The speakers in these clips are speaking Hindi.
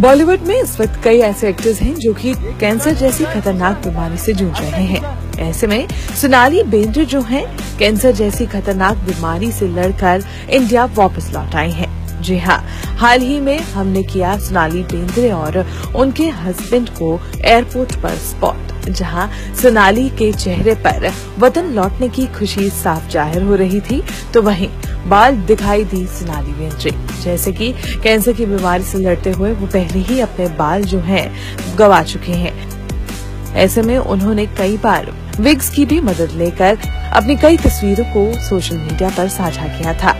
बॉलीवुड में इस वक्त कई ऐसे एक्टर्स हैं जो कि कैंसर जैसी खतरनाक बीमारी से जूझ रहे हैं। ऐसे में सोनाली बेंद्रे जो हैं कैंसर जैसी खतरनाक बीमारी से लड़कर इंडिया वापस लौट आई हैं। जी हाँ हाल ही में हमने किया सोनाली बेंद्रे और उनके हस्बैंड को एयरपोर्ट पर स्पॉट जहाँ सोनाली के चेहरे पर वतन लौटने की खुशी साफ़ ज़ाहिर हो रही थी तो वहीं बाल दिखाई दी सोनाली बेंद्रे जैसे कि कैंसर की बीमारी से लड़ते हुए वो पहले ही अपने बाल जो हैं, गवा चुके हैं। ऐसे में उन्होंने कई बार विग्स की भी मदद लेकर अपनी कई तस्वीरों को सोशल मीडिया पर साझा किया था।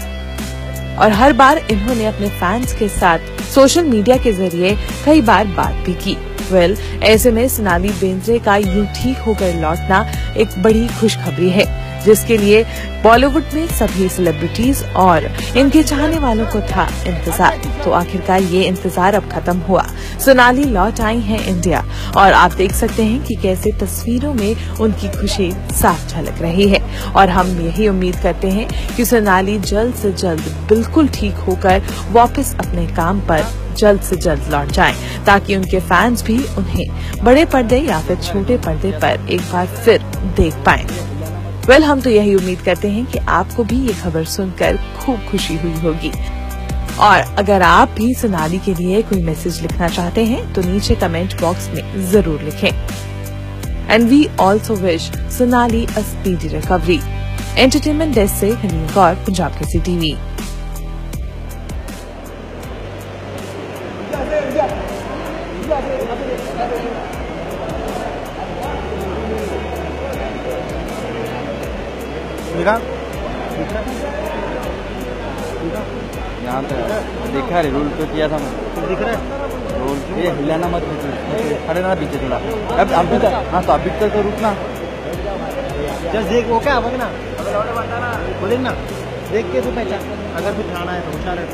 और हर बार इन्होंने अपने फैंस के साथ सोशल मीडिया के ज़रिए कई बार बात भी की। वेल well, ऐसे में सोनाली बेंद्रे का यू ठीक होकर लौटना एक बड़ी खुशखबरी है जिसके लिए बॉलीवुड में सभी सेलिब्रिटीज और इनके चाहने वालों को था इंतज़ार। तो आखिरकार ये इंतज़ार अब खत्म हुआ। सोनाली लौट आई हैं इंडिया। और आप देख सकते हैं कि कैसे तस्वीरों में उनकी खुशी साफ़ झलक रही है। और हम यही उम्मीद करते हैं कि सोनाली जल्द से जल्द बिल्कुल ठीक होकर वापस अपने काम पर जल्द से जल्द लौट जाएँ, ताकि उनके फैंस भी उन्हें बड़े पर्दे या फिर छोटे पर्दे पर एक बार फिर देख पाएँ। वेल हम तो यही उम्मीद करते हैं कि आपको भी ये खबर सुनकर खूब खुशी हुई होगी। और अगर आप भी सोनाली के लिए कोई मैसेज लिखना चाहते हैं तो नीचे कमेंट बॉक्स में ज़रूर लिखें। And we also wish Sonali a speedy recovery entertainment desk से हनीम कौर पंजाब केसी टीवी दिखा यहाँ पे देखा रे रोल तो किया था मैं दिख रहा है? रोल ये हिलाना मत खड़े ना पीछे थोड़ा। अब तक हाँ तो अभी तक तो रुकना। जस्ट देख वो क्या बघ ना बोले ना देख के तू पहचान। अगर कुछ खाना है तो होशियार है।